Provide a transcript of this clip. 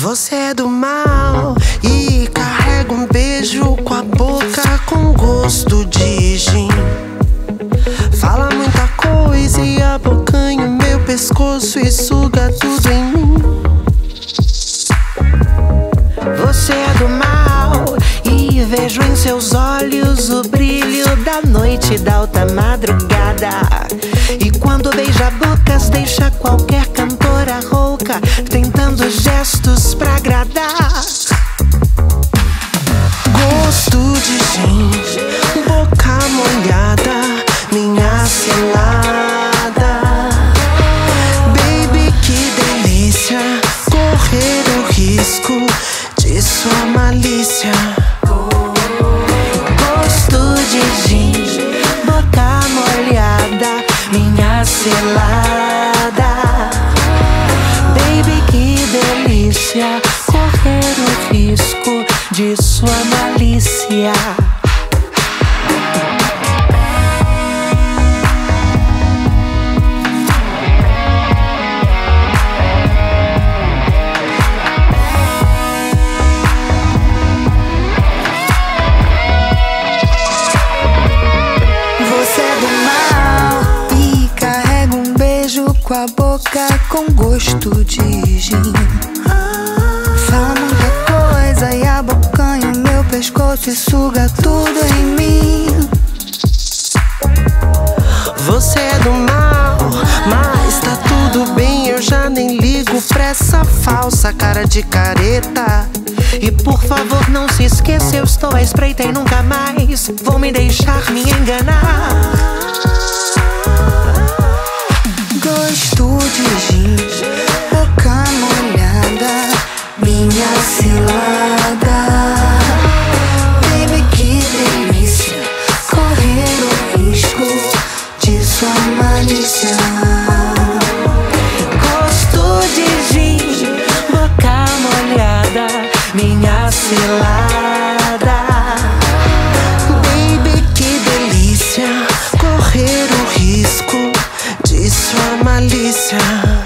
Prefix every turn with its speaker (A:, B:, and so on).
A: Você é do mal e carrega um beijo com a boca com gosto de gin. Fala muita coisa e abocanha o meu pescoço e suga tudo em mim. Você é do mal e vejo em seus olhos o brilho da noite da alta madrugada. E quando beija bocas, deixa qualquer cantora rouca tentando gestos pra agradar. Gosto de gin, boca molhada, minha selada. Baby, que delícia correr o risco de sua malícia. Gosto de gin, boca molhada, minha selada. Correr o risco de sua malícia.
B: Você é do mal e carrega um beijo com a boca com gosto de gin. Pescoço e suga tudo em mim.
A: Você é do mal, mas tá tudo bem. Eu já nem ligo pra essa falsa cara de careta. E por favor, não se esqueça, eu estou à espreita e nunca mais vou me deixar me enganar.
B: Gosto de gin, sua malícia,
A: Gosto de vir, boca molhada, minha cilada. Baby, que delícia, correr o risco de sua malícia.